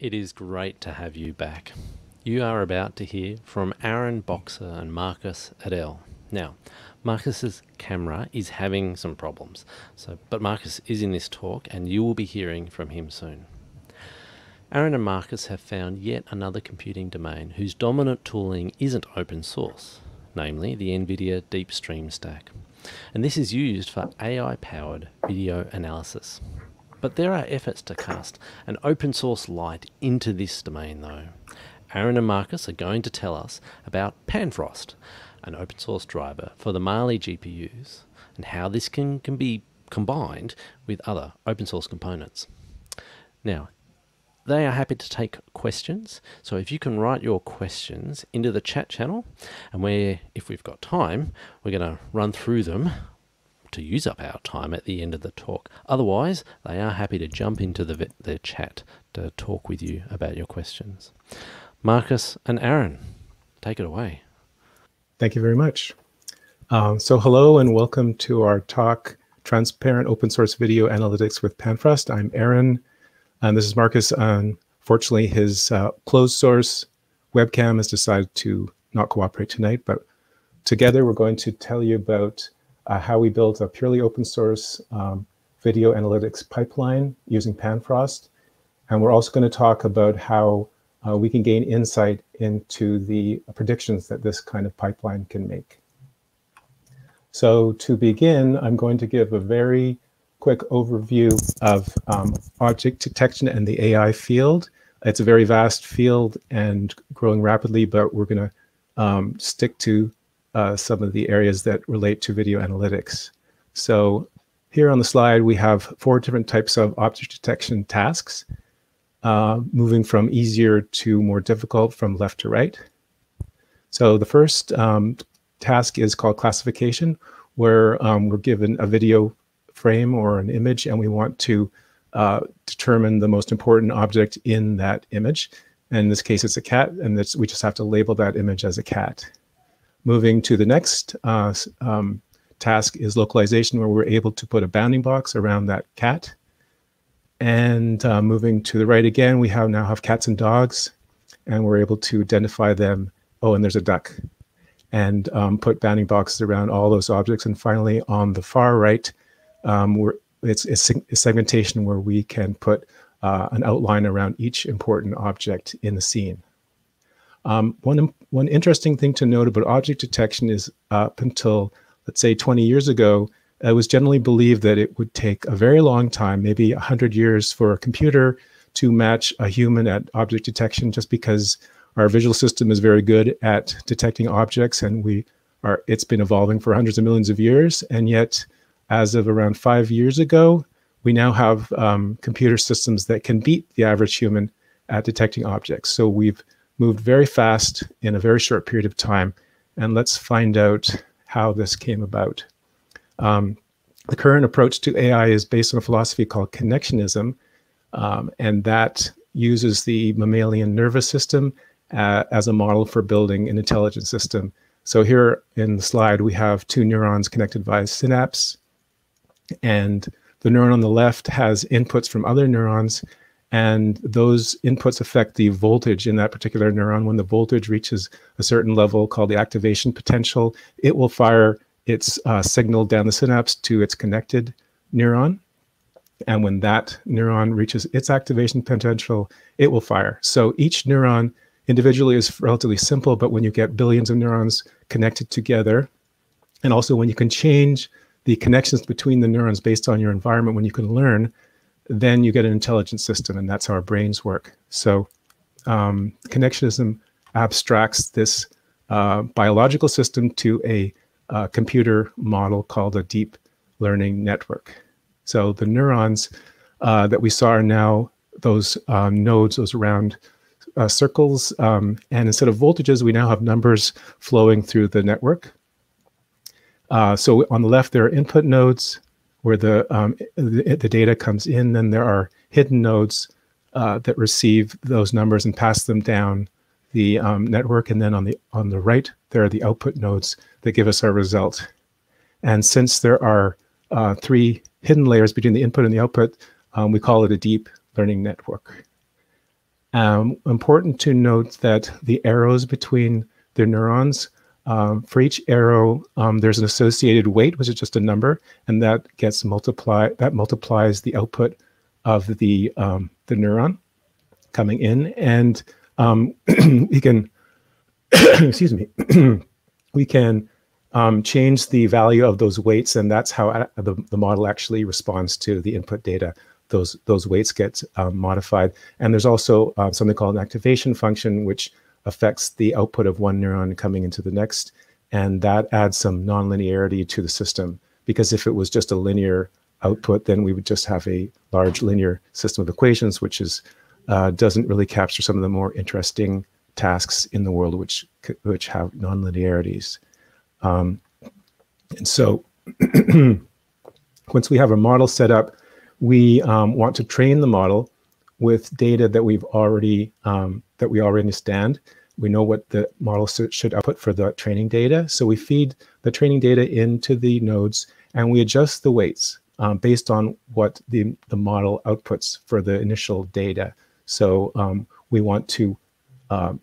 It is great to have you back. You are about to hear from Aaron Boxer and Marcus Edel. Now, Marcus's camera is having some problems, so but Marcus is in this talk and you will be hearing from him soon. Aaron and Marcus have found yet another computing domain whose dominant tooling isn't open source, namely the NVIDIA DeepStream stack. And this is used for AI powered video analysis. But there are efforts to cast an open source light into this domain, though. Aaron and Marcus are going to tell us about Panfrost, an open source driver for the Mali GPUs, and how this can, can be combined with other open source components. Now, they are happy to take questions. So if you can write your questions into the chat channel, and where, if we've got time, we're going to run through them to use up our time at the end of the talk. Otherwise, they are happy to jump into the, the chat to talk with you about your questions. Marcus and Aaron, take it away. Thank you very much. Um, so hello and welcome to our talk, Transparent Open Source Video Analytics with Panfrost. I'm Aaron, and this is Marcus. Unfortunately, his uh, closed source webcam has decided to not cooperate tonight, but together we're going to tell you about uh, how we built a purely open source um, video analytics pipeline using Panfrost. And we're also going to talk about how uh, we can gain insight into the predictions that this kind of pipeline can make. So to begin, I'm going to give a very quick overview of um, object detection and the AI field. It's a very vast field and growing rapidly, but we're going to um, stick to uh, some of the areas that relate to video analytics. So here on the slide, we have four different types of object detection tasks, uh, moving from easier to more difficult from left to right. So the first um, task is called classification, where um, we're given a video frame or an image, and we want to uh, determine the most important object in that image. And in this case, it's a cat, and we just have to label that image as a cat. Moving to the next uh, um, task is localization, where we're able to put a bounding box around that cat. And uh, moving to the right again, we have now have cats and dogs, and we're able to identify them. Oh, and there's a duck. And um, put bounding boxes around all those objects. And finally, on the far right, um, it's, it's a segmentation where we can put uh, an outline around each important object in the scene. Um, one, one interesting thing to note about object detection is up until, let's say, 20 years ago, it was generally believed that it would take a very long time, maybe 100 years, for a computer to match a human at object detection just because our visual system is very good at detecting objects and we are it's been evolving for hundreds of millions of years. And yet as of around five years ago we now have um, computer systems that can beat the average human at detecting objects. So we've moved very fast in a very short period of time. And let's find out how this came about. Um, the current approach to AI is based on a philosophy called connectionism, um, and that uses the mammalian nervous system uh, as a model for building an intelligent system. So here in the slide, we have two neurons connected via synapse, and the neuron on the left has inputs from other neurons, and those inputs affect the voltage in that particular neuron. When the voltage reaches a certain level called the activation potential, it will fire its uh, signal down the synapse to its connected neuron. And when that neuron reaches its activation potential, it will fire. So each neuron individually is relatively simple, but when you get billions of neurons connected together, and also when you can change the connections between the neurons based on your environment, when you can learn, then you get an intelligent system, and that's how our brains work. So, um, connectionism abstracts this uh, biological system to a uh, computer model called a deep learning network. So, the neurons uh, that we saw are now those um, nodes, those round uh, circles, um, and instead of voltages, we now have numbers flowing through the network. Uh, so, on the left, there are input nodes where the, um, the, the, data comes in. Then there are hidden nodes uh, that receive those numbers and pass them down the um, network. And then on the on the right, there are the output nodes that give us our result. And since there are uh, three hidden layers between the input and the output, um, we call it a deep learning network. Um, important to note that the arrows between the neurons, um, for each arrow, um, there's an associated weight, which is just a number, and that gets multiplied. That multiplies the output of the um, the neuron coming in, and um, we can, excuse me, we can um, change the value of those weights, and that's how uh, the, the model actually responds to the input data. Those those weights get um, modified, and there's also uh, something called an activation function, which affects the output of one neuron coming into the next, and that adds some nonlinearity to the system. Because if it was just a linear output, then we would just have a large linear system of equations, which is uh, doesn't really capture some of the more interesting tasks in the world which which have nonlinearities. Um, and so once we have a model set up, we um, want to train the model with data that we've already um, that we already understand. We know what the model should output for the training data. So we feed the training data into the nodes and we adjust the weights um, based on what the, the model outputs for the initial data. So um, we want to um,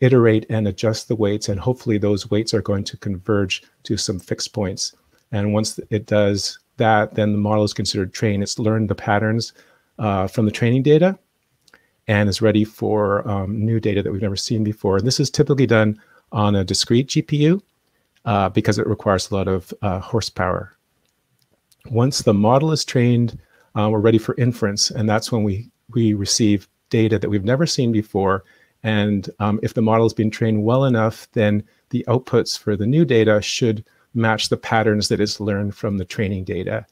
iterate and adjust the weights, and hopefully those weights are going to converge to some fixed points. And once it does that, then the model is considered trained. It's learned the patterns uh, from the training data and is ready for um, new data that we've never seen before. And this is typically done on a discrete GPU uh, because it requires a lot of uh, horsepower. Once the model is trained, uh, we're ready for inference, and that's when we, we receive data that we've never seen before and um, if the model has been trained well enough, then the outputs for the new data should match the patterns that it's learned from the training data.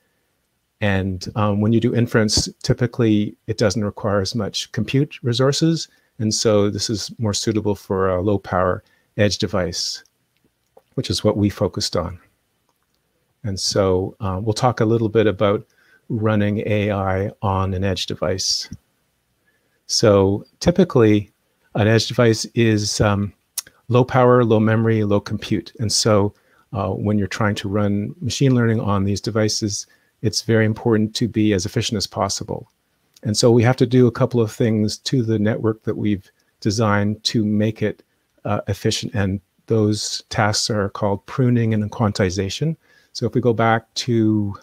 And um, when you do inference, typically it doesn't require as much compute resources. And so this is more suitable for a low power edge device, which is what we focused on. And so uh, we'll talk a little bit about running AI on an edge device. So typically, an edge device is um, low power, low memory, low compute. And so uh, when you're trying to run machine learning on these devices, it's very important to be as efficient as possible. And so we have to do a couple of things to the network that we've designed to make it uh, efficient. And those tasks are called pruning and quantization. So if we go back to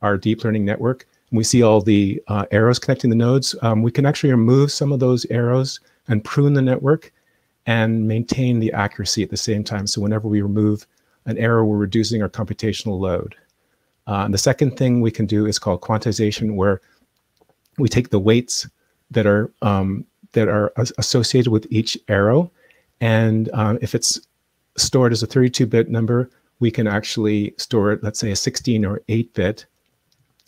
our deep learning network, and we see all the uh, arrows connecting the nodes, um, we can actually remove some of those arrows and prune the network and maintain the accuracy at the same time. So whenever we remove an error, we're reducing our computational load. Uh, the second thing we can do is called quantization, where we take the weights that are um, that are associated with each arrow, and um, if it's stored as a 32-bit number, we can actually store it, let's say, a 16 or 8-bit,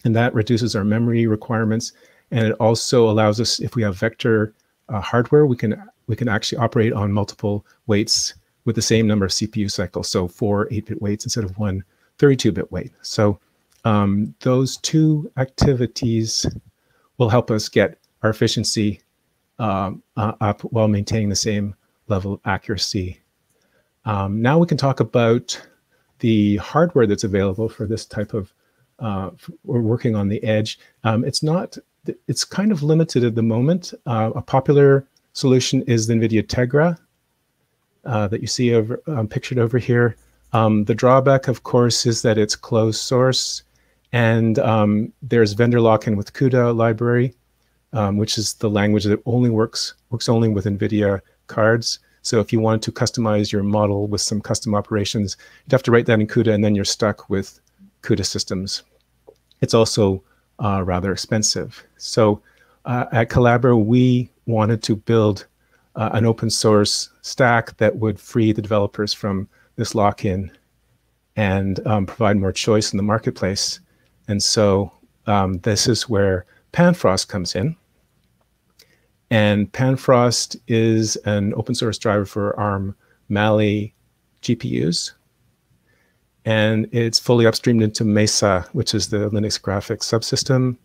and that reduces our memory requirements. And it also allows us, if we have vector uh, hardware, we can we can actually operate on multiple weights with the same number of CPU cycles. So four 8-bit weights instead of one 32-bit weight. So um, those two activities will help us get our efficiency um, uh, up while maintaining the same level of accuracy. Um, now we can talk about the hardware that's available for this type of, uh, working on the edge. Um, it's not it's kind of limited at the moment. Uh, a popular solution is the NVIDIA Tegra uh, that you see over, um, pictured over here. Um, the drawback, of course, is that it's closed source, and um, there's vendor lock-in with CUDA library, um, which is the language that only works works only with NVIDIA cards. So if you wanted to customize your model with some custom operations, you'd have to write that in CUDA, and then you're stuck with CUDA systems. It's also uh, rather expensive. So uh, at Collabora, we wanted to build uh, an open source stack that would free the developers from this lock-in and um, provide more choice in the marketplace. And so um, this is where Panfrost comes in. And Panfrost is an open source driver for ARM Mali GPUs and it's fully upstreamed into Mesa, which is the Linux graphics subsystem.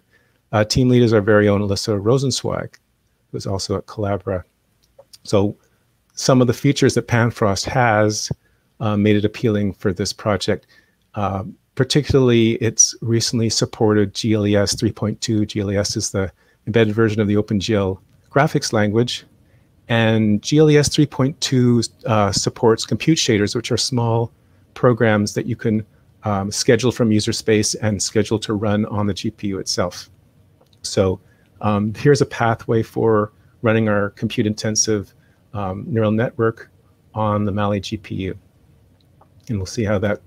Uh, team lead is our very own Alyssa Rosenzweig, who's also at Collabora. So some of the features that Panfrost has uh, made it appealing for this project. Uh, particularly, it's recently supported GLES 3.2. GLES is the embedded version of the OpenGL graphics language. And GLES 3.2 uh, supports compute shaders, which are small programs that you can um, schedule from user space and schedule to run on the GPU itself. So um, here's a pathway for running our compute intensive um, neural network on the Mali GPU. And we'll see how that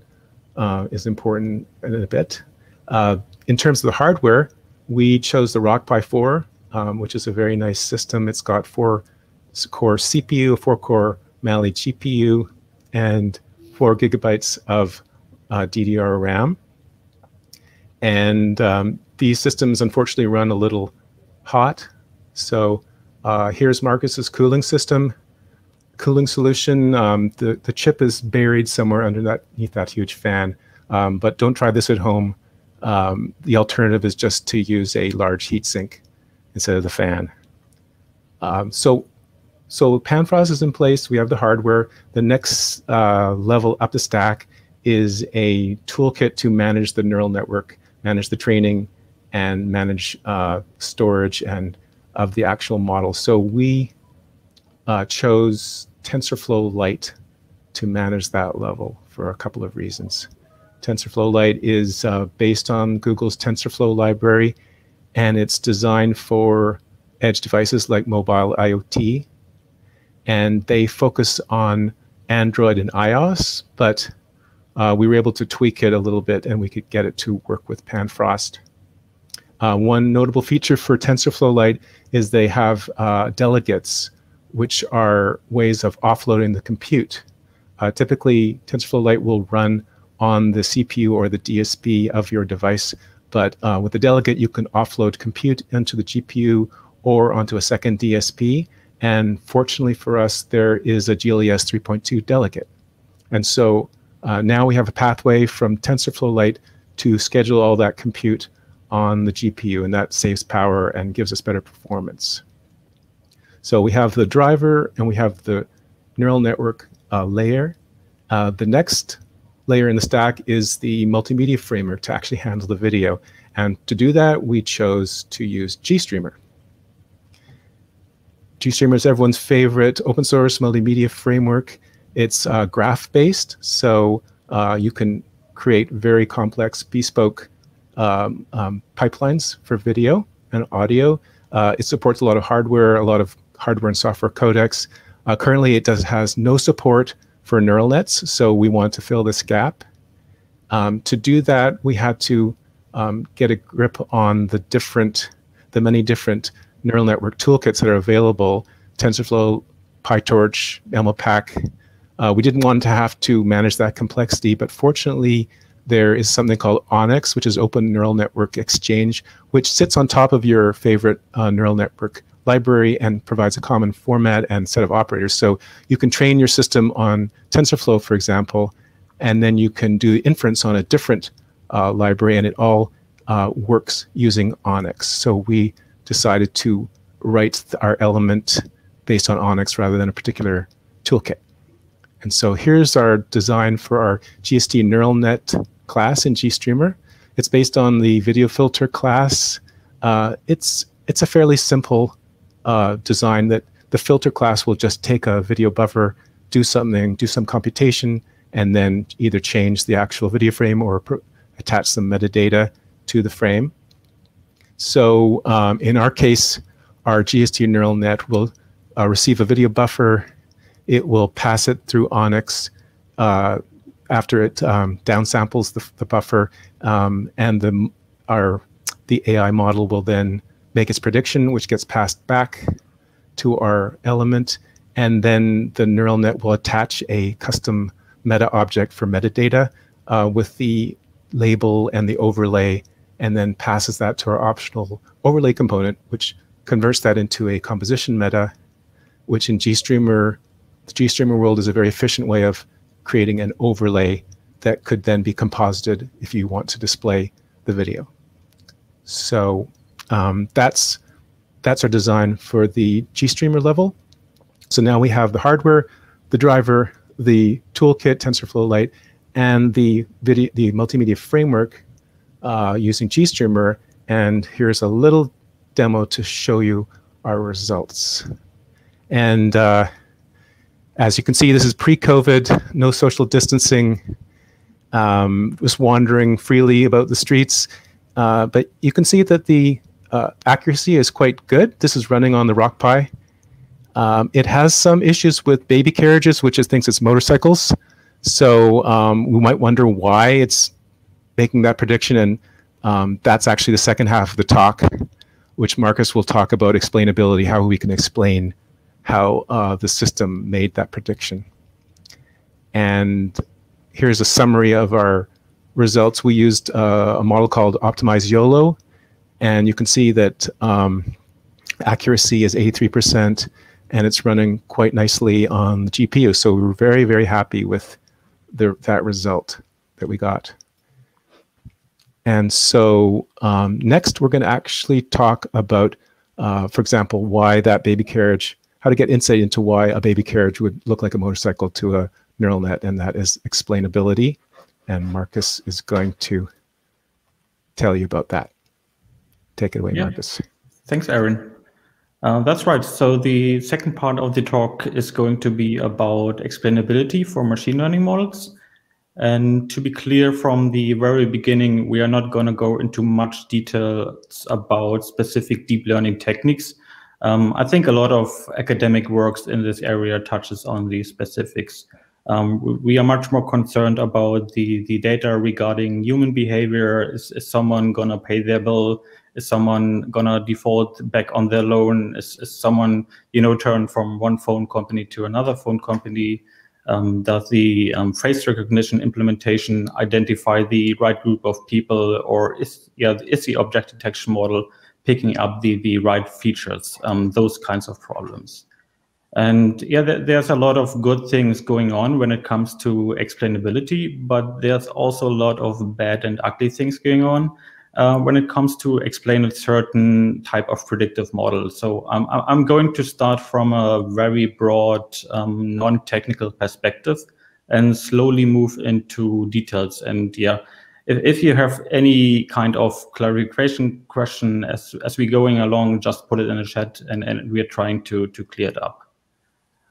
uh, is important in a bit. Uh, in terms of the hardware, we chose the RockPi 4, um, which is a very nice system. It's got four core CPU, four core Mali GPU, and four gigabytes of uh, DDR RAM. And um, these systems unfortunately run a little hot. So uh, here's Marcus's cooling system, cooling solution. Um, the, the chip is buried somewhere underneath that huge fan, um, but don't try this at home. Um, the alternative is just to use a large heatsink instead of the fan. Um, so, so Panfrost is in place. We have the hardware. The next uh, level up the stack is a toolkit to manage the neural network, manage the training, and manage uh, storage and of the actual model. So we uh, chose TensorFlow Lite to manage that level for a couple of reasons. TensorFlow Lite is uh, based on Google's TensorFlow library, and it's designed for edge devices like mobile IoT. And they focus on Android and iOS, but uh, we were able to tweak it a little bit and we could get it to work with Panfrost. Uh, one notable feature for TensorFlow Lite is they have uh, delegates, which are ways of offloading the compute. Uh, typically, TensorFlow Lite will run on the CPU or the DSP of your device, but uh, with the delegate, you can offload compute into the GPU or onto a second DSP. And fortunately for us, there is a GLES 3.2 delegate. And so uh, now we have a pathway from TensorFlow Lite to schedule all that compute on the GPU, and that saves power and gives us better performance. So we have the driver and we have the neural network uh, layer. Uh, the next layer in the stack is the multimedia framework to actually handle the video. And to do that, we chose to use GStreamer. GStreamer is everyone's favorite open source multimedia framework. It's uh, graph based, so uh, you can create very complex bespoke um, um, pipelines for video and audio. Uh, it supports a lot of hardware, a lot of hardware and software codecs. Uh, currently, it does has no support for neural nets, so we want to fill this gap. Um, to do that, we had to um, get a grip on the different, the many different neural network toolkits that are available: TensorFlow, PyTorch, MLPack, uh, we didn't want to have to manage that complexity, but fortunately, there is something called ONNX, which is Open Neural Network Exchange, which sits on top of your favorite uh, neural network library and provides a common format and set of operators. So you can train your system on TensorFlow, for example, and then you can do inference on a different uh, library, and it all uh, works using ONNX. So we decided to write our element based on ONNX rather than a particular toolkit. And so here's our design for our GST neural net class in GStreamer. It's based on the video filter class. Uh, it's it's a fairly simple uh, design that the filter class will just take a video buffer, do something, do some computation, and then either change the actual video frame or attach some metadata to the frame. So um, in our case, our GST neural net will uh, receive a video buffer it will pass it through ONNX uh, after it um, downsamples the, the buffer, um, and the our the AI model will then make its prediction, which gets passed back to our element, and then the neural net will attach a custom meta object for metadata uh, with the label and the overlay, and then passes that to our optional overlay component, which converts that into a composition meta, which in GStreamer the GStreamer world is a very efficient way of creating an overlay that could then be composited if you want to display the video. So um, that's that's our design for the GStreamer level. So now we have the hardware, the driver, the toolkit, TensorFlow Lite, and the video, the multimedia framework uh, using GStreamer. And here's a little demo to show you our results. And uh, as you can see, this is pre-COVID, no social distancing, um, was wandering freely about the streets. Uh, but you can see that the uh, accuracy is quite good. This is running on the Rock Pi. Um, it has some issues with baby carriages, which it thinks it's motorcycles. So um, we might wonder why it's making that prediction. And um, that's actually the second half of the talk, which Marcus will talk about explainability, how we can explain how uh, the system made that prediction. And here's a summary of our results. We used uh, a model called Optimize YOLO, and you can see that um, accuracy is 83%, and it's running quite nicely on the GPU. So we were very, very happy with the, that result that we got. And so um, next, we're going to actually talk about, uh, for example, why that baby carriage, how to get insight into why a baby carriage would look like a motorcycle to a neural net, and that is explainability. And Marcus is going to tell you about that. Take it away, yeah. Marcus. Thanks, Aaron. Uh, that's right. So the second part of the talk is going to be about explainability for machine learning models. And to be clear from the very beginning, we are not going to go into much details about specific deep learning techniques. Um, I think a lot of academic works in this area touches on the specifics. Um, we are much more concerned about the, the data regarding human behavior. Is, is someone going to pay their bill? Is someone to default back on their loan? Is, is someone, you know, turn from one phone company to another phone company? Um, does the um, face recognition implementation identify the right group of people or is, yeah, is the object detection model picking up the, the right features? Um, those kinds of problems. And yeah, there's a lot of good things going on when it comes to explainability, but there's also a lot of bad and ugly things going on uh, when it comes to explain a certain type of predictive model. So um, I'm going to start from a very broad, um, non-technical perspective and slowly move into details. And yeah, if, if you have any kind of clarification question as as we're going along, just put it in the chat, and, and we're trying to to clear it up.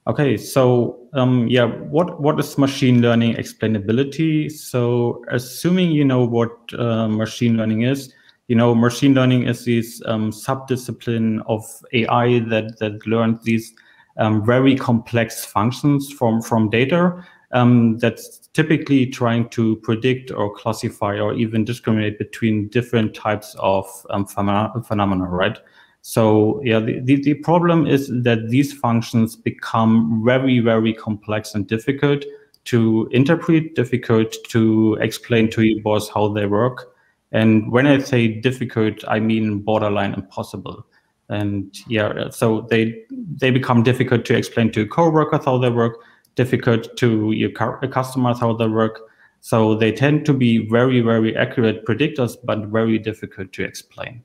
Okay, so um, yeah, what what is machine learning explainability? So assuming you know what uh, machine learning is, you know machine learning is this um, subdiscipline of AI that that learns these um, very complex functions from from data um, that's typically trying to predict or classify or even discriminate between different types of um, phenomena, right? So yeah, the, the, problem is that these functions become very, very complex and difficult to interpret, difficult to explain to your boss how they work. And when I say difficult, I mean borderline impossible. And yeah, so they they become difficult to explain to coworkers how they work, difficult to your customers how they work. So they tend to be very, very accurate predictors, but very difficult to explain.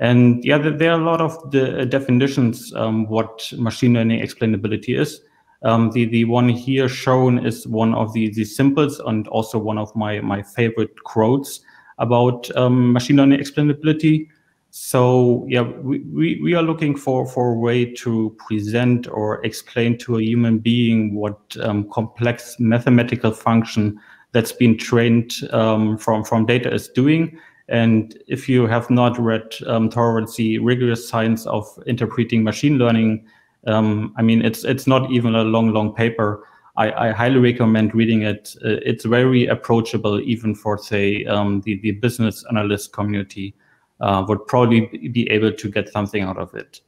And yeah, there are a lot of the uh, definitions um, what machine learning explainability is. Um, the the one here shown is one of the the symbols and also one of my my favorite quotes about um, machine learning explainability. So yeah, we, we, we are looking for for a way to present or explain to a human being what um, complex mathematical function that's been trained um, from from data is doing and if you have not read um, towards the rigorous science of interpreting machine learning, um, I mean, it's it's not even a long, long paper. I, I highly recommend reading it. Uh, it's very approachable, even for say um, the the business analyst community uh, would probably be able to get something out of it.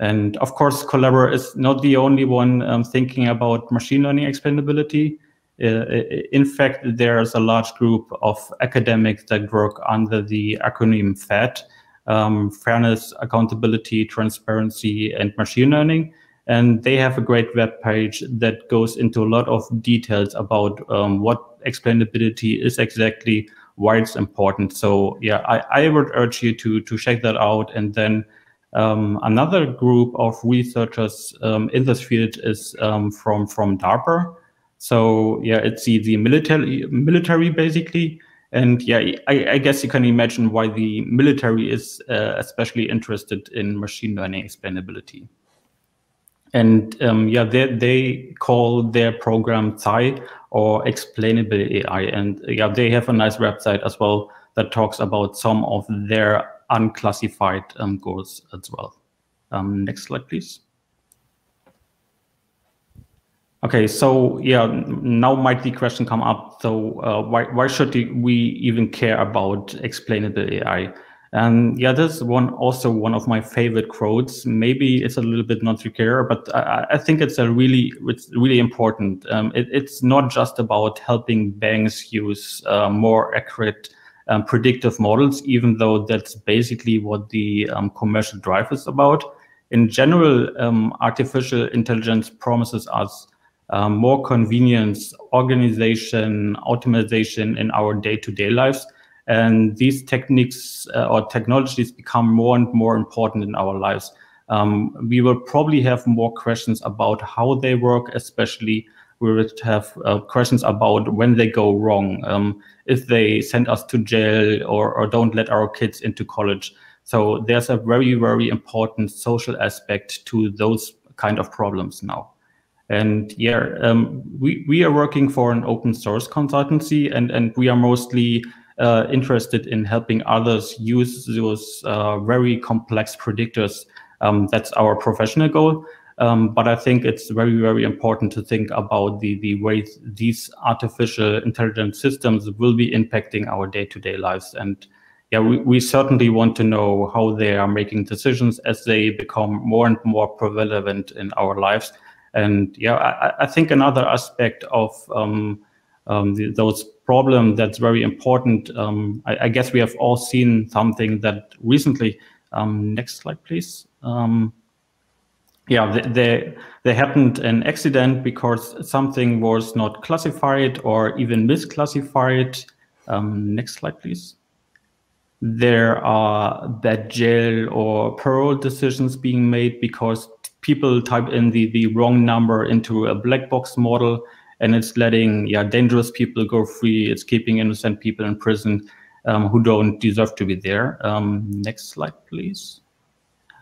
And of course, Collabora is not the only one um, thinking about machine learning explainability. Uh, in fact, there's a large group of academics that work under the acronym FAT, um, Fairness, Accountability, Transparency, and Machine Learning. And they have a great web page that goes into a lot of details about um, what explainability is exactly, why it's important. So yeah, I, I would urge you to, to check that out. And then um, another group of researchers um, in this field is um, from, from DARPA. So yeah, it's the, the military military basically, And yeah, I, I, guess you can imagine why the military is uh, especially interested in machine learning explainability. And um, yeah, they, they call their program XAI or Explainable AI. And yeah, they have a nice website as well that talks about some of their unclassified um, goals as well. Um, next slide, please. Okay, so yeah, now might the question come up. So uh, why why should we even care about explainable AI? And yeah, this is one also one of my favorite quotes. Maybe it's a little bit not clear, but I, I, think it's a really it's really important. Um, it, it's not just about helping banks use uh, more accurate um, predictive models, even though that's basically what the um, commercial drive is about. In general, um, artificial intelligence promises us um, more convenience, organization, optimization in our day-to-day lives. And these techniques uh, or technologies become more and more important in our lives. Um, we will probably have more questions about how they work, especially we would have uh, questions about when they go wrong, um, if they send us to jail or, or don't let our kids into college. So there's a very, very important social aspect to those kind of problems now. And yeah, um, we, we are working for an open source consultancy and, and we are mostly uh, interested in helping others use those uh, very complex predictors. Um, that's our professional goal. Um, but I think it's very, very important to think about the, the way these artificial intelligence systems will be impacting our day-to-day -day lives. And yeah, we, we certainly want to know how they are making decisions as they become more and more prevalent in our lives and yeah, I, I think another aspect of um, um, the, those problems that's very important. Um, I, I, guess we have all seen something that recently. Um, next slide, please. Um, yeah, there there happened an accident because something was not classified or even misclassified. Next slide, please. There are bad jail or parole decisions being made because people type in the, the wrong number into a black box model and it's letting yeah dangerous people go free. It's keeping innocent people in prison um, who don't deserve to be there. Um, next slide, please.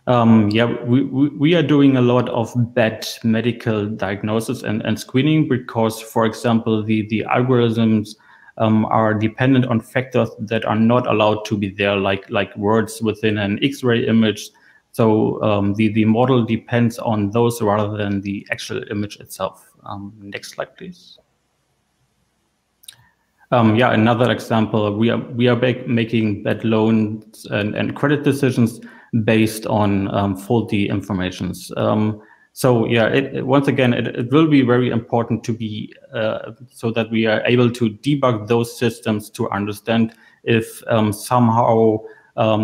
Um, yeah, we, we, we, are doing a lot of bad medical diagnosis and, and screening because, for example, the, the algorithms um, are dependent on factors that are not allowed to be there, like, like words within an X-ray image so um, the, the model depends on those rather than the actual image itself. Um, next slide, please. Um, yeah, another example, we are, we are making bad loans and, and credit decisions based on um, faulty informations. Um, so yeah, it, it, once again, it, it, will be very important to be uh, so that we are able to debug those systems to understand if um, somehow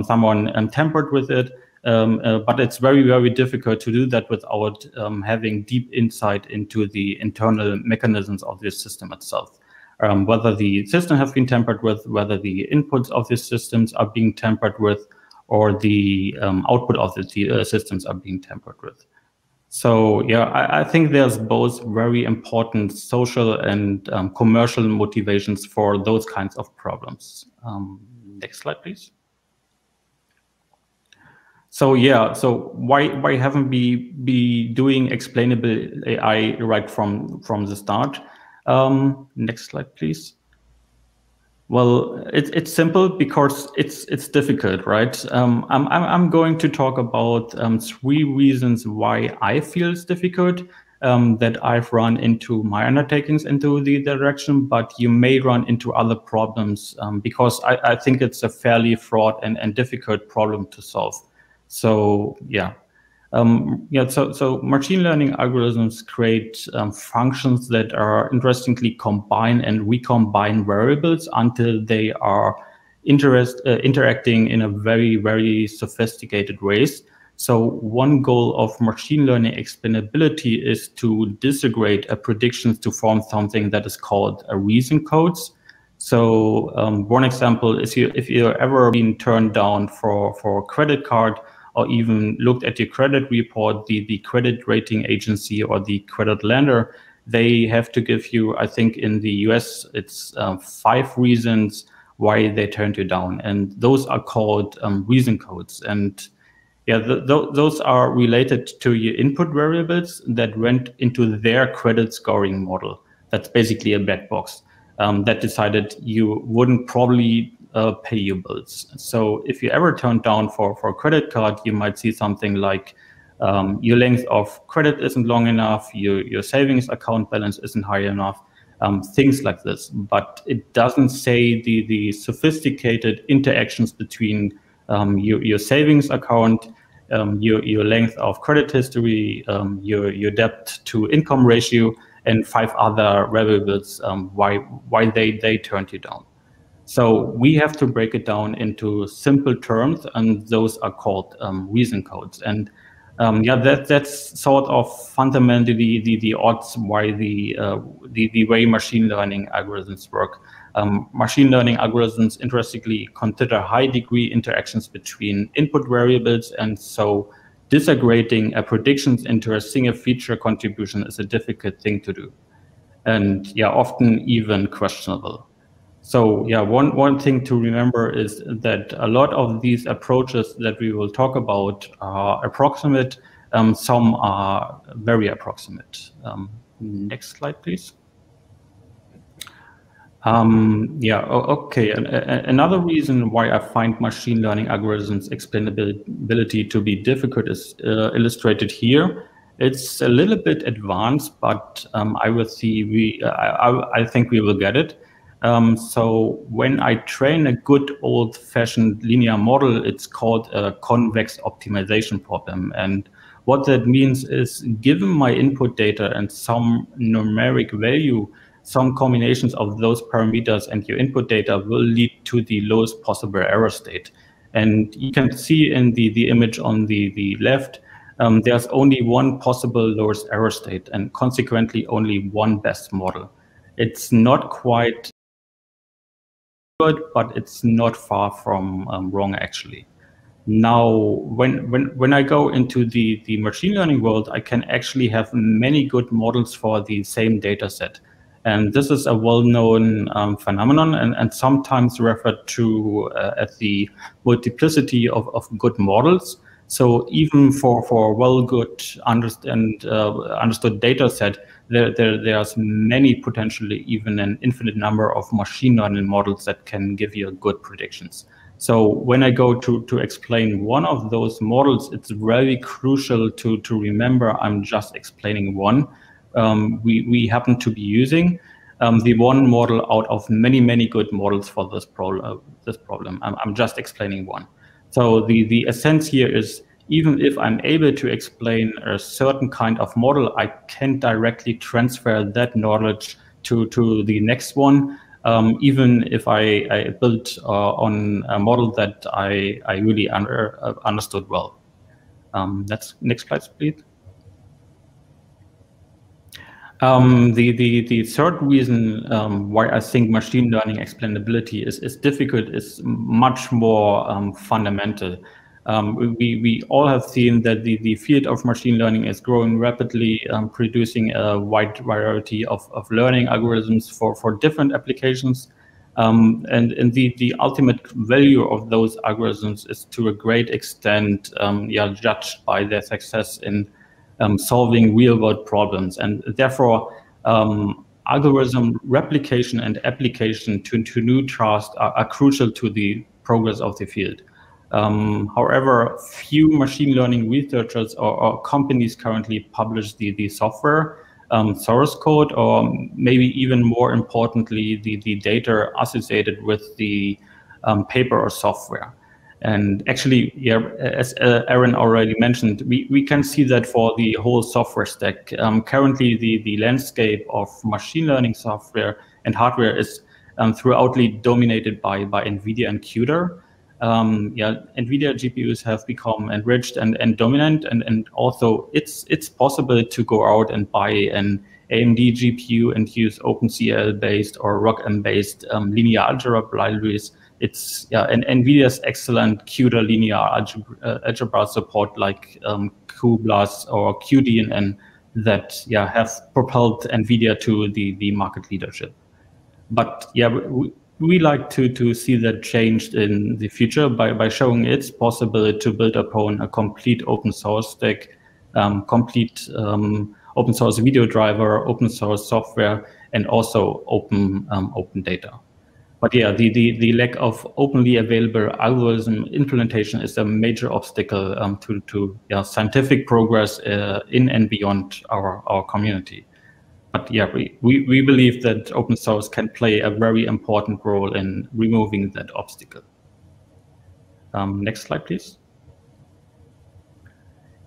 someone tampered with it, um, uh, but it's very, very difficult to do that without um, having deep insight into the internal mechanisms of this system itself. Um, whether the system has been tampered with, whether the inputs of these systems are being tampered with, or the um, output of the uh, systems are being tampered with. So yeah, I, I, think there's both very important social and um, commercial motivations for those kinds of problems. Um, next slide, please. So yeah, so why why haven't we be doing explainable AI right from from the start? Um, next slide, please. Well, it's it's simple because it's it's difficult, right? Um, I'm I'm going to talk about um, three reasons why I feel it's difficult. Um, that I've run into my undertakings into the direction, but you may run into other problems um, because I, I think it's a fairly fraught and, and difficult problem to solve. So yeah, um, yeah. So so machine learning algorithms create um, functions that are interestingly combine and recombine variables until they are interest uh, interacting in a very very sophisticated ways. So one goal of machine learning explainability is to disaggregate a predictions to form something that is called a reason codes. So um, one example is you, if you've ever been turned down for, for a credit card, or even looked at your credit report, the, the credit rating agency or the credit lender, they have to give you, I think in the US, it's uh, five reasons why they turned you down. And those are called um, reason codes. And yeah, those are related to your input variables that went into their credit scoring model. That's basically a black box um, that decided you wouldn't probably uh, pay your bills. So if you ever turn down for, for a credit card, you might see something like um, your length of credit isn't long enough, your, your savings account balance isn't high enough, um, things like this. But it doesn't say the, the sophisticated interactions between um, your, your savings account um, your, your length of credit history, um, your, your debt to income ratio, and five other variables um, why, why they, they turned you down. So we have to break it down into simple terms, and those are called um, reason codes. And um, yeah, that that's sort of fundamentally the, the odds why the, uh, the the way machine learning algorithms work. Um, machine learning algorithms, interestingly, consider high degree interactions between input variables. And so disaggregating a predictions into a single feature contribution is a difficult thing to do. And yeah, often even questionable. So yeah, one, one thing to remember is that a lot of these approaches that we will talk about are approximate. Um, some are very approximate. Um, next slide, please. Um, yeah, okay. another reason why I find machine learning algorithms explainability to be difficult is uh, illustrated here. It's a little bit advanced, but um, I will see. We, I, I, think we will get it. Um, so when I train a good old-fashioned linear model, it's called a convex optimization problem. And what that means is, given my input data and some numeric value, some combinations of those parameters and your input data will lead to the lowest possible error state. And you can see in the, the image on the, the left, um, there's only one possible lowest error state and consequently only one best model. It's not quite good, but it's not far from um, wrong actually. Now, when, when, when I go into the, the machine learning world, I can actually have many good models for the same data set. And this is a well-known um, phenomenon and, and sometimes referred to uh, as the multiplicity of, of good models. So even for, for well good understand, uh, understood data set, there, there, there's many potentially even an infinite number of machine learning models that can give you good predictions. So when I go to, to explain one of those models, it's very crucial to, to remember I'm just explaining one um, we, we happen to be using um, the one model out of many, many good models for this, pro uh, this problem. I'm, I'm just explaining one. So the, the essence here is even if I'm able to explain a certain kind of model, I can't directly transfer that knowledge to, to the next one, um, even if I, I build uh, on a model that I, I really uh, understood well. Um, that's next slide, please. Um, the, the, the third reason um, why I think machine learning explainability is, is difficult is much more um, fundamental. Um, we, we all have seen that the, the field of machine learning is growing rapidly, um, producing a wide variety of, of learning algorithms for, for different applications. Um, and and the, the ultimate value of those algorithms is to a great extent yeah, judged by their success in um, solving real world problems. And therefore, um, algorithm replication and application to, to new tasks are, are, crucial to the progress of the field. Um, however, few machine learning researchers or, or, companies currently publish the, the software um, source code, or maybe even more importantly, the, the data associated with the um, paper or software. And actually, yeah, as uh, Aaron already mentioned, we, we can see that for the whole software stack. Um, currently, the, the landscape of machine learning software and hardware is um, throughoutly dominated by, by NVIDIA and CUDA. Um, yeah, NVIDIA GPUs have become enriched and, and dominant, and, and also it's it's possible to go out and buy an AMD GPU and use OpenCL based or ROCm based um, linear algebra libraries it's yeah, and NVIDIA's excellent CUDA linear algebra, uh, algebra support like um, or cuDNN that yeah have propelled NVIDIA to the the market leadership. But yeah, we, we like to to see that changed in the future by by showing it's possible to build upon a complete open source stack, um, complete um, open source video driver, open source software, and also open um, open data. But yeah, the, the, the lack of openly available algorithm implementation is a major obstacle um, to, to yeah, scientific progress uh, in and beyond our, our community. But yeah, we, we, we believe that open source can play a very important role in removing that obstacle. Um, next slide, please.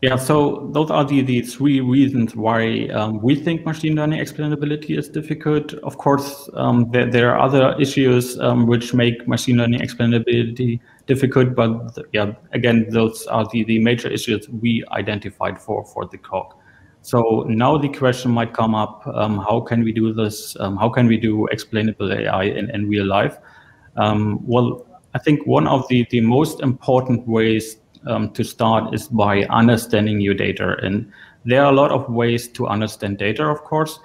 Yeah, so those are the, the three reasons why um, we think machine learning explainability is difficult. Of course, um, there, there are other issues um, which make machine learning explainability difficult, but yeah, again, those are the, the major issues we identified for, for the talk. So now the question might come up, um, how can we do this? Um, how can we do explainable AI in, in real life? Um, well, I think one of the, the most important ways um, to start is by understanding your data. And there are a lot of ways to understand data, of course.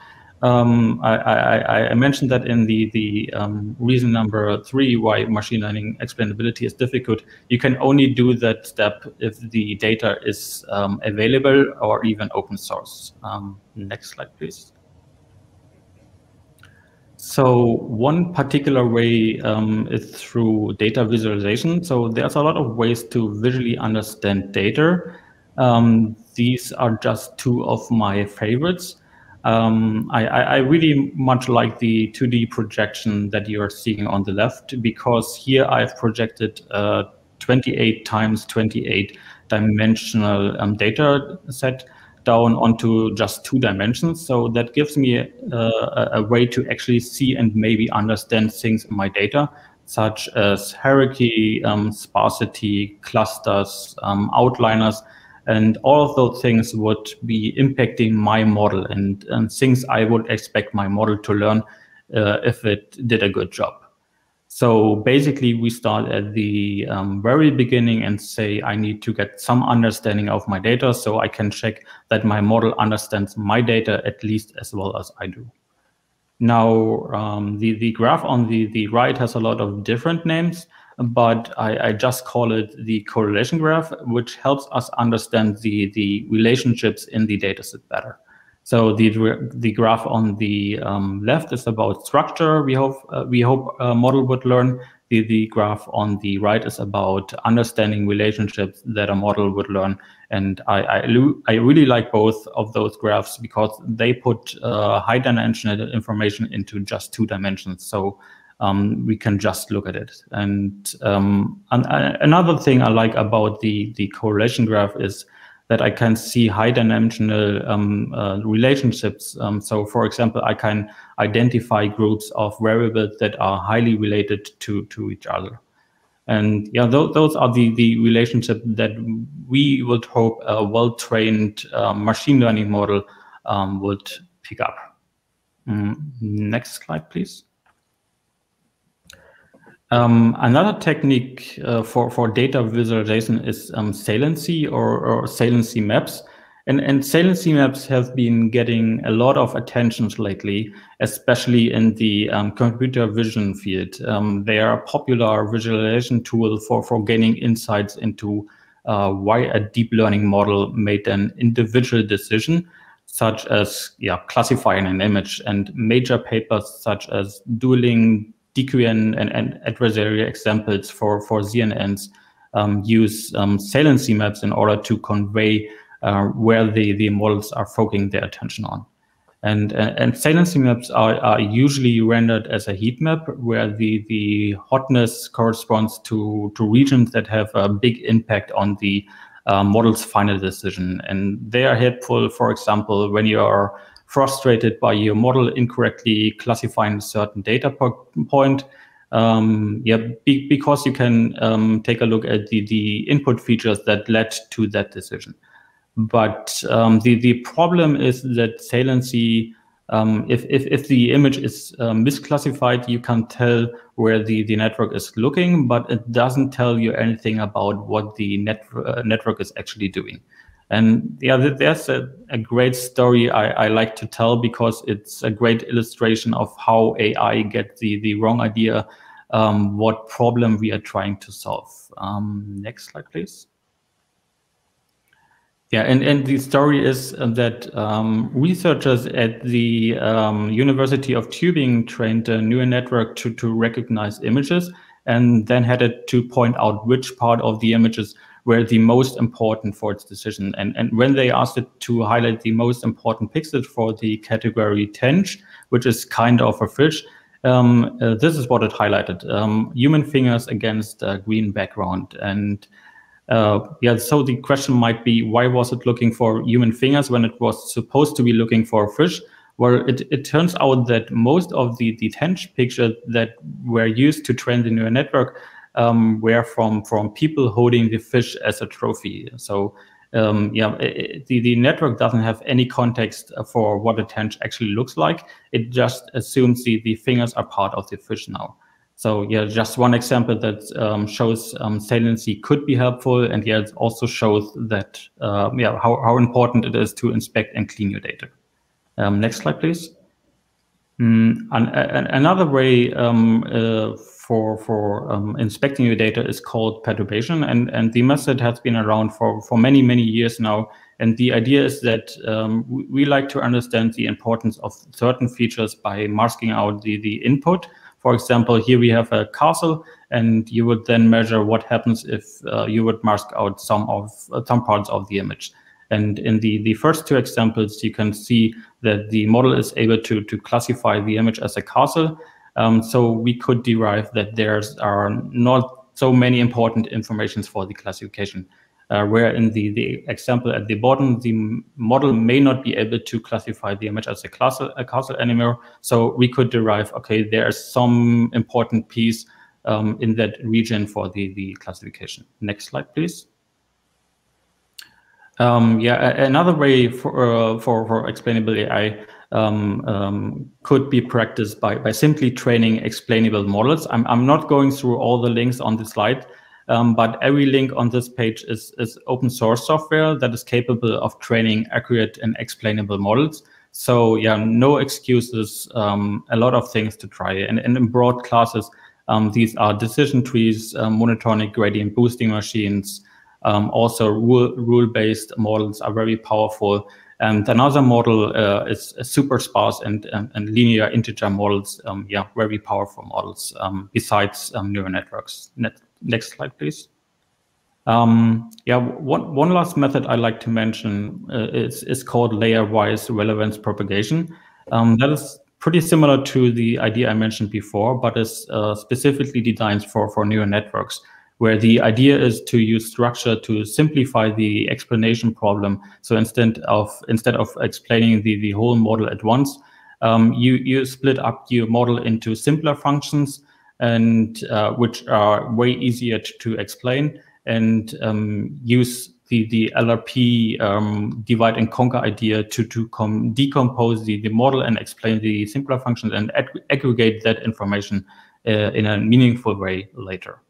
Um, I, I, I, mentioned that in the, the um, reason number three why machine learning explainability is difficult. You can only do that step if the data is um, available or even open source. Um, next slide, please. So one particular way um, is through data visualization. So there's a lot of ways to visually understand data. Um, these are just two of my favorites. Um, I, I, really much like the 2D projection that you are seeing on the left because here I've projected a 28 times 28 dimensional um, data set down onto just two dimensions. So that gives me a, a, a, way to actually see and maybe understand things in my data, such as hierarchy, um, sparsity, clusters, um, outliners, and all of those things would be impacting my model and, and things I would expect my model to learn uh, if it did a good job. So basically, we start at the um, very beginning and say, I need to get some understanding of my data so I can check that my model understands my data at least as well as I do. Now, um, the, the graph on the, the right has a lot of different names, but I, I just call it the correlation graph, which helps us understand the, the relationships in the dataset better. So the the graph on the um, left is about structure. We hope uh, we hope a model would learn. The the graph on the right is about understanding relationships that a model would learn. And I I, I really like both of those graphs because they put uh, high dimensional information into just two dimensions. So um, we can just look at it. And, um, and uh, another thing I like about the the correlation graph is that I can see high dimensional um, uh, relationships. Um, so for example, I can identify groups of variables that are highly related to, to each other. And yeah, th those are the, the relationships that we would hope a well-trained uh, machine learning model um, would pick up. Mm, next slide, please. Um, another technique uh, for, for data visualization is um, saliency or, or, saliency maps. And, and saliency maps have been getting a lot of attention lately, especially in the um, computer vision field. Um, they are a popular visualization tool for, for gaining insights into uh, why a deep learning model made an individual decision, such as yeah, classifying an image. And major papers such as Dueling, DQN and, and adversarial examples for, for ZNNs um, use um, saliency maps in order to convey uh, where the, the models are focusing their attention on. And, and, and saliency maps are, are usually rendered as a heat map where the, the hotness corresponds to, to regions that have a big impact on the uh, model's final decision. And they are helpful, for example, when you are frustrated by your model incorrectly classifying a certain data point. Um, yeah, be, because you can um, take a look at the, the input features that led to that decision. But um, the, the problem is that saliency, um, if, if, if the image is uh, misclassified, you can tell where the, the network is looking, but it doesn't tell you anything about what the net, uh, network is actually doing. And yeah, there's a, a great story I, I, like to tell because it's a great illustration of how AI get the, the wrong idea um, what problem we are trying to solve. Um, next slide, please. Yeah, and, and the story is that um, researchers at the um, University of Tübingen trained a neural network to, to recognize images and then had it to point out which part of the images were the most important for its decision. And, and when they asked it to highlight the most important pixels for the category tench, which is kind of a fish, um, uh, this is what it highlighted, um, human fingers against a green background. And uh, yeah, so the question might be, why was it looking for human fingers when it was supposed to be looking for fish? Well, it, it turns out that most of the, the tench pictures that were used to train the neural network um, were from, from people holding the fish as a trophy. So um, yeah, it, the, the network doesn't have any context for what a tench actually looks like. It just assumes the, the fingers are part of the fish now. So yeah, just one example that um, shows um, saliency could be helpful, and yeah, it also shows that uh, yeah how, how important it is to inspect and clean your data. Um, next slide, please. Mm, an, an, another way um, uh, for for um, inspecting your data is called perturbation, and and the method has been around for for many many years now. And the idea is that um, we, we like to understand the importance of certain features by masking out the the input for example, here we have a castle, and you would then measure what happens if uh, you would mask out some of uh, some parts of the image. And in the, the first two examples, you can see that the model is able to, to classify the image as a castle. Um, so we could derive that there's are not so many important informations for the classification uh, where in the, the example at the bottom, the model may not be able to classify the image as a, class, a castle anymore. So we could derive, okay, there's some important piece um, in that region for the, the classification. Next slide, please. Um, yeah, another way for, uh, for, for explainable AI um, um, could be practiced by, by simply training explainable models. I'm, I'm not going through all the links on the slide, um, but every link on this page is, is open source software that is capable of training accurate and explainable models. So yeah, no excuses, um, a lot of things to try. And, and in broad classes, um, these are decision trees, uh, monotonic gradient boosting machines, um, also rule-based rule models are very powerful. And another model uh, is super sparse and, and, and, linear integer models. Um, yeah, very powerful models um, besides um, neural networks. Net Next slide, please. Um, yeah, one, one last method I like to mention uh, is, is called layer-wise relevance propagation. Um, that is pretty similar to the idea I mentioned before, but is uh, specifically designed for, for neural networks, where the idea is to use structure to simplify the explanation problem. So instead of instead of explaining the, the whole model at once, um, you, you split up your model into simpler functions and uh, which are way easier to, to explain and um, use the, the LRP um, divide and conquer idea to, to decompose the, the model and explain the simpler functions and ag aggregate that information uh, in a meaningful way later.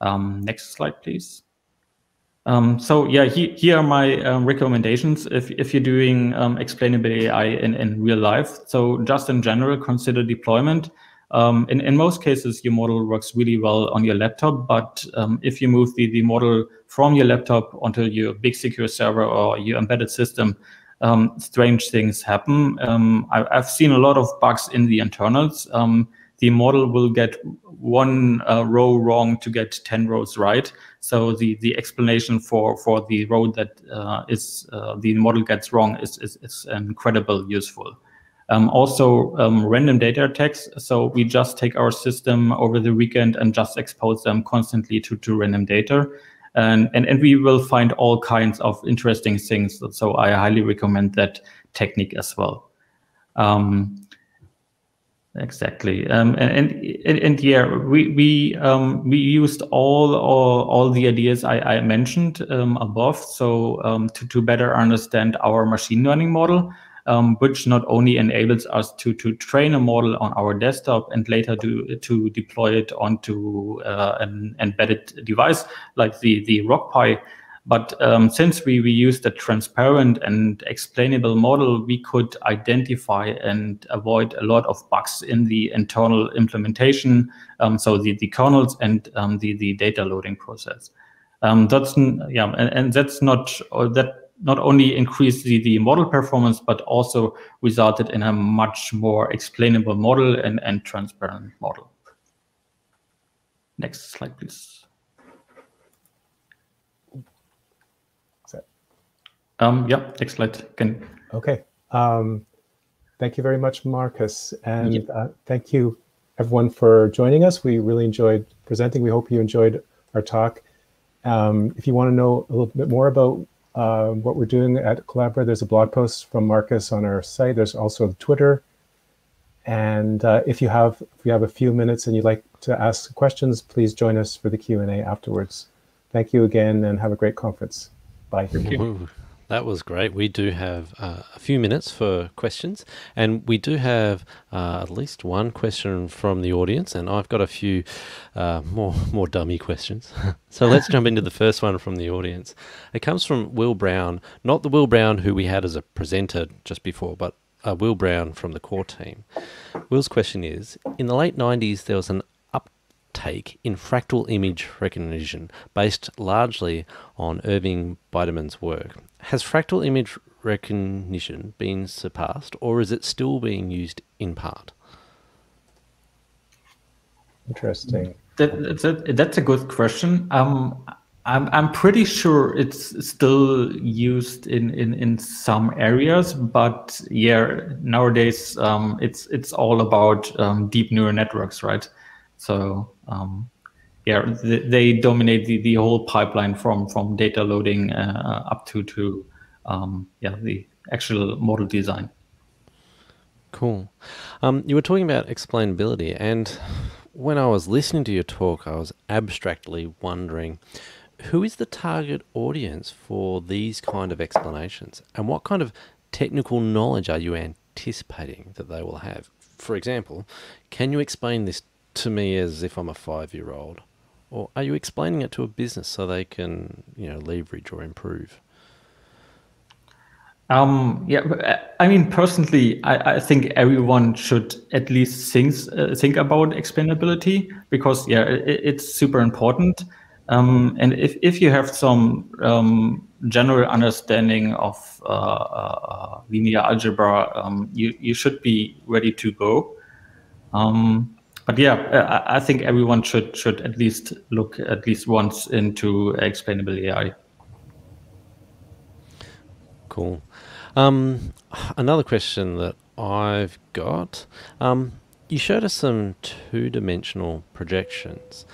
Um, next slide, please. Um, so yeah, he, here are my um, recommendations if, if you're doing um, explainable AI in, in real life. So just in general, consider deployment. Um, in, in most cases, your model works really well on your laptop, but um, if you move the, the model from your laptop onto your big secure server or your embedded system, strange things happen. I, have seen a lot of bugs in the internals. The model will get one uh, row wrong to get 10 rows right. So the, the explanation for, for the row that uh, is uh, the model gets wrong is, is, is incredibly useful. Um, also, um, random data attacks. So we just take our system over the weekend and just expose them constantly to, to random data. And, and, and we will find all kinds of interesting things. So I highly recommend that technique as well. Um, exactly. Um, and, and, and, yeah, we, we, um, we used all, all, all the ideas I, I mentioned um, above. So um, to, to better understand our machine learning model, um, which not only enables us to, to train a model on our desktop and later to, to deploy it onto uh, an embedded device like the, the Rock RockPi, But um, since we, we used a transparent and explainable model, we could identify and avoid a lot of bugs in the internal implementation, um, so the, the kernels and um, the, the data loading process. Um, that's yeah, and, and that's not that not only increased the, the model performance, but also resulted in a much more explainable model and, and transparent model. Next slide, please. Um, yeah, next slide. Can okay. Um, thank you very much, Marcus, and yeah. uh, thank you everyone for joining us. We really enjoyed presenting. We hope you enjoyed our talk. Um, if you want to know a little bit more about uh, what we're doing at Collabora, there's a blog post from Marcus on our site. There's also Twitter. And uh, if you have if you have a few minutes and you'd like to ask questions, please join us for the Q&A afterwards. Thank you again and have a great conference. Bye. Thank you. That was great. We do have uh, a few minutes for questions, and we do have uh, at least one question from the audience, and I've got a few uh, more more dummy questions. so let's jump into the first one from the audience. It comes from Will Brown, not the Will Brown who we had as a presenter just before, but uh, Will Brown from the core team. Will's question is: In the late '90s, there was an take in fractal image recognition based largely on Irving Biederman's work. Has fractal image recognition been surpassed or is it still being used in part? Interesting. That, that's, a, that's a good question. Um, I'm, I'm pretty sure it's still used in, in, in some areas, but yeah, nowadays um, it's it's all about um, deep neural networks, right? So um, yeah, they, dominate the, the whole pipeline from from data loading uh, up to to um, yeah the actual model design. Cool. Um, you were talking about explainability, and when I was listening to your talk, I was abstractly wondering who is the target audience for these kind of explanations, and what kind of technical knowledge are you anticipating that they will have? For example, can you explain this to me as if I'm a five year old? Or are you explaining it to a business so they can, you know, leverage or improve? Um, yeah, I mean, personally, I, I think everyone should at least think uh, think about explainability because, yeah, it, it's super important. Um, and if if you have some um, general understanding of uh, uh, linear algebra, um, you you should be ready to go. Um, but yeah, uh, I think everyone should should at least look at least once into explainable AI. Cool. Um, another question that I've got. Um, you showed us some two-dimensional projections,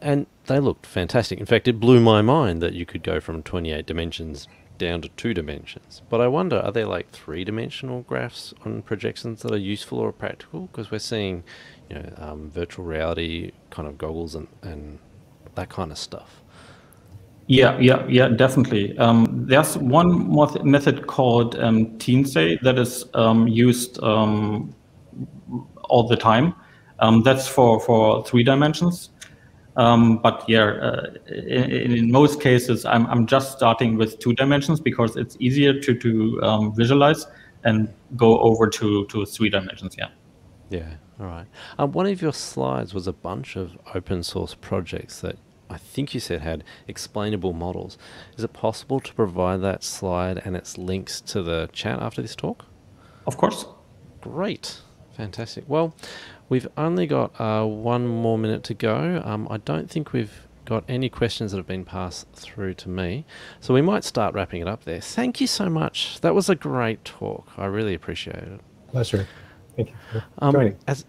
and they looked fantastic. In fact, it blew my mind that you could go from 28 dimensions down to two dimensions. But I wonder, are there like three-dimensional graphs on projections that are useful or practical? Because we're seeing you know, um, virtual reality kind of goggles and, and that kind of stuff. Yeah, yeah, yeah, definitely. Um, there's one method called um, t-SNE that is um, used um, all the time. Um, that's for, for three dimensions. Um, but yeah, uh, in, in, most cases, I'm, I'm just starting with two dimensions because it's easier to, to um, visualize and go over to, to three dimensions. Yeah. Yeah. All right. Um, one of your slides was a bunch of open source projects that I think you said had explainable models. Is it possible to provide that slide and its links to the chat after this talk? Of course. Great. Fantastic. Well, we've only got uh, one more minute to go. Um, I don't think we've got any questions that have been passed through to me. So we might start wrapping it up there. Thank you so much. That was a great talk. I really appreciate it. Pleasure. Thank you for um, joining. As,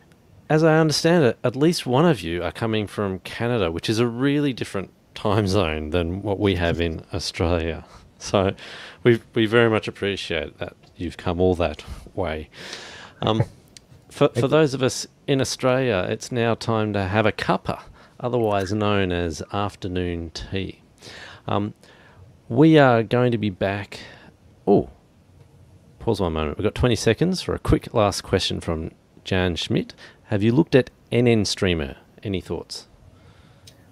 as I understand it, at least one of you are coming from Canada, which is a really different time zone than what we have in Australia. So we we very much appreciate that you've come all that way. Um, for for those of us in Australia, it's now time to have a cuppa, otherwise known as afternoon tea. Um, we are going to be back. Oh, pause one moment. We've got 20 seconds for a quick last question from Jan Schmidt. Have you looked at NN Streamer? Any thoughts?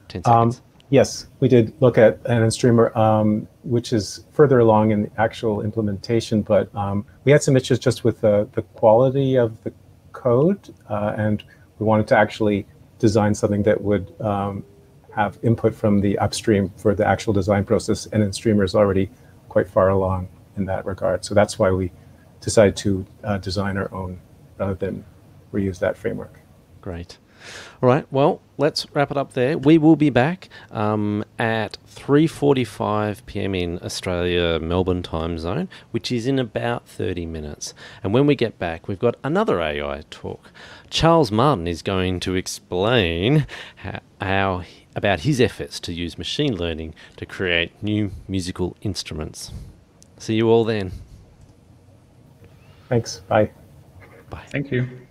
10 um, seconds. Um, yes, we did look at NNStreamer, um, which is further along in the actual implementation, but um, we had some issues just with the, the quality of the code, uh, and we wanted to actually design something that would um, have input from the upstream for the actual design process, and NNStreamer is already quite far along in that regard. So that's why we decided to uh, design our own rather than reuse that framework. Great. All right. Well, let's wrap it up there. We will be back um, at 3:45 p.m. in Australia Melbourne time zone, which is in about 30 minutes. And when we get back, we've got another AI talk. Charles Martin is going to explain how, how about his efforts to use machine learning to create new musical instruments. See you all then. Thanks. Bye. Bye. Thank you.